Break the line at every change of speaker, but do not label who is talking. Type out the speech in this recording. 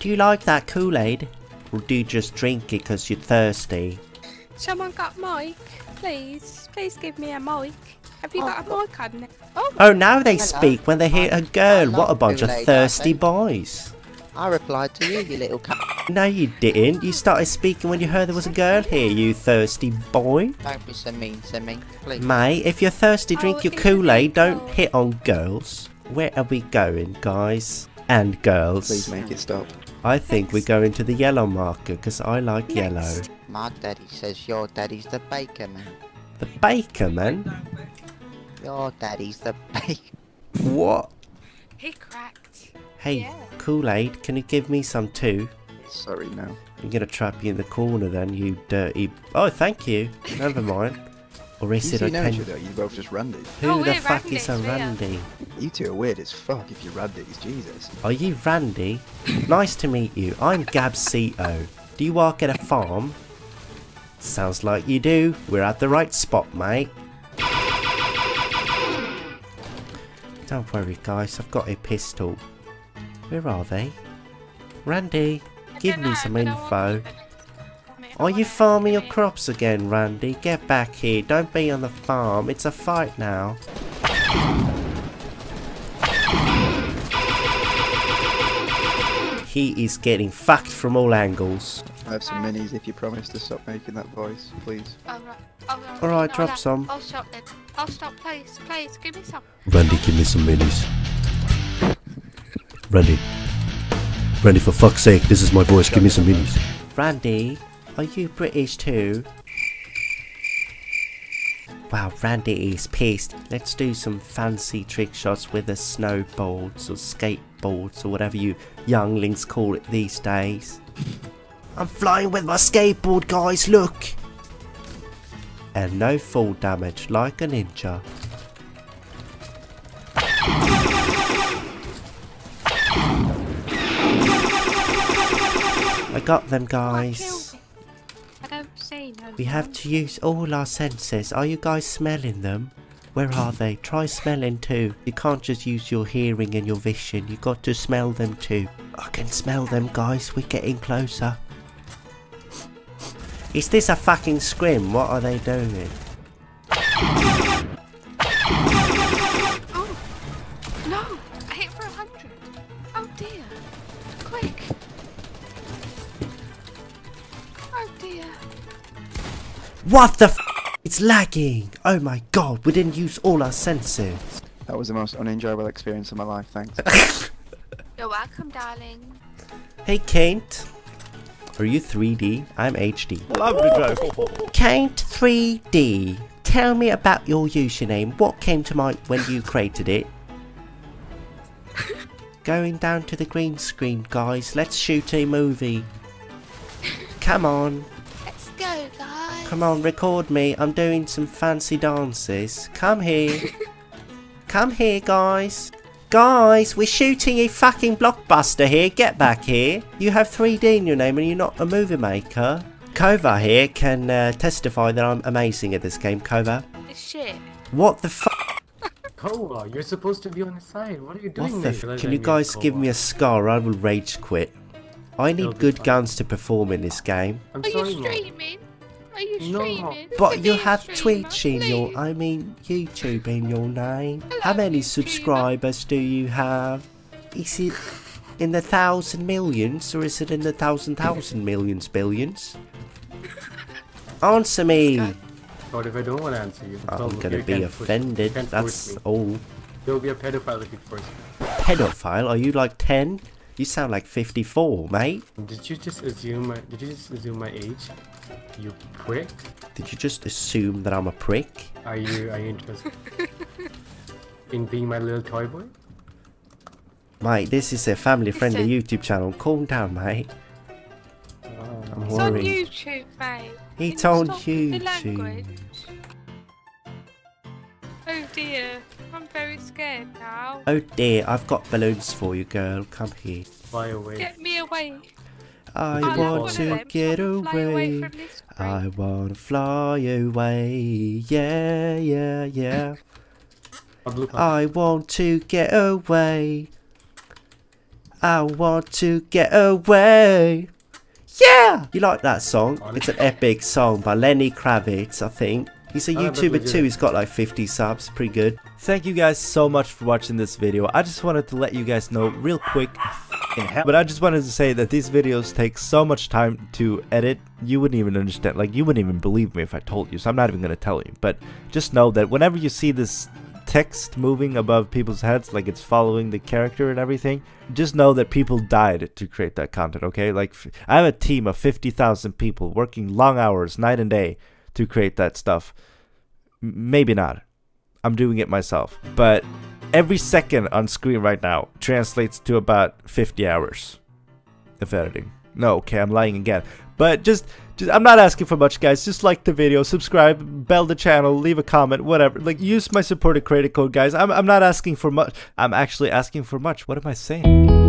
Do you like that Kool-Aid? Or do you just drink it because you're thirsty?
Someone got mic, please. Please give me a mic. Have you oh, got a mic on it? Oh,
Oh, now they
Hello.
speak when they hear a girl. What a bunch of thirsty boys.
I replied to you, you little cut.
No, you didn't. You started speaking when you heard there was a girl here, you thirsty boy.
Don't be so mean to me, please.
Mate, if you're thirsty, oh, drink
Oh,
your Kool-Aid. Don't hit on girls. Where are we going, guys? And girls.
Please make it stop.
I think we're going to the yellow marker because I like yellow.
Next.
My daddy says your daddy's the baker man.
The baker, man.
Your daddy's the baker.
What?
he cracked.
Hey,
Yeah.
Kool-Aid, can you give me some too?
Sorry now.
I'm gonna trap you in the corner then, you dirty. Oh, thank you. Never mind. Or is
You
it a
know each other, you both just Randy.
Who
Oh,
the
we're
fuck is a
Randys, we.
Randy?
You two are weird as fuck if you're Randy's, Jesus.
Are you Randy? nice to meet you. I'm Gabzito. Do you work at a farm? Sounds like you do. We're at the right spot, mate. Don't worry, guys. I've got a pistol. Where are they? Randy, give me some info. Are you farming your crops again, Randy? Get back here. Don't be on the farm. It's a fight now. He is getting fucked from all angles.
I have some minis if you promise to stop making that voice, please.
Alright, alright.
Alright, drop some.
I'll stop then. I'll stop, please. Please, give me some.
Randy, give me some minis. Randy. Randy, for fuck's sake, this is my voice. Give me some minis. Randy, are you British too? Wow, Randy is pissed. Let's do some fancy trick shots with the snowboards or skateboards or whatever you younglings call it these days. I'm flying with my skateboard, guys, look! And no fall damage, like a ninja. I got them, guys. We have to use all our senses. Are you guys smelling them? Where are they? Try smelling too. You can't just use your hearing and your vision. You got to smell them too. I can smell them, guys. We're getting closer. Is this a fucking scrim? What are they doing? What the f? It's lagging. Oh my god, we didn't use all our senses.
That was the most unenjoyable experience of my life, thanks.
You're welcome, darling.
Hey, Kent. Are you 3D? I'm HD. Lovely joke. Kent 3D. Tell me about your username. What came to mind when you created it? Going down to the green screen, guys. Let's shoot a movie. Come on.
Let's go, guys!
Come on, record me. I'm doing some fancy dances. Come here. Come here, guys. Guys, we're shooting a fucking blockbuster here. Get back here. You have 3D in your name and you're not a movie maker. Kova here can uh, testify that I'm amazing at this game. Kova.
Shit.
What the fuck?
Kova, you're supposed to be on the side. What are you doing
What the
there?
Can you guys give me a scar? I will rage quit. I need good
fine.
guns to perform in this game.
I'm
Are you
sorry, Mom.
streaming? Are you
No.
streaming?
But you have
streamer,
Twitch in your. I mean YouTube in your name.
Hello,
How many
YouTuber.
subscribers do you have? Is it in the thousand millions or is it in the thousand thousand millions billions? Answer me!
What if I don't want to answer you?
I'm
Well,
gonna
you
be offended.
you can't force
That's all.
You'll be a pedophile if you force me.
Pedophile? Are you like 10? You sound like 54, mate.
Did you just assume my? Did you just assume my age? You prick.
Did you just assume that I'm a prick?
Are you? Are you interested in being my little toy boy?
Mate, this is a family friendly
Listen.
YouTube channel. Calm down, mate. I'm
It's on
worried.
YouTube, mate.
He
Can you
told
stop the
YouTube.
Oh dear, I'm very scared now.
Oh dear, I've got balloons for you, girl. Come here.
Fly away.
Get me away.
I
I'll
want to get
Someone fly away
away.
from this
I want to fly away. Yeah, yeah, yeah.
A blue pump.
I want to get away. I want to get away. Yeah! You like that song? It's an epic song by Lenny Kravitz, I think. He's a YouTuber too. He's got like 50 subs. Pretty good.
Thank you guys so much for watching this video. I just wanted to let you guys know real quick, f***ing hell, but I just wanted to say that these videos take so much time to edit, you wouldn't even understand, like you wouldn't even believe me if I told you, so I'm not even going to tell you. But just know that whenever you see this text moving above people's heads, like it's following the character and everything, just know that people died to create that content, okay? Like, I have a team of 50,000 people working long hours, night and day, to create that stuff. M- maybe not. I'm doing it myself. But every second on screen right now translates to about 50 hours of editing. No, okay, I'm lying again. But just, just I'm not asking for much, guys. Just like the video, subscribe, bell the channel, leave a comment, whatever. Like, use my supported credit code, guys. I'm, I'm not asking for much. I'm actually asking for much. What am I saying?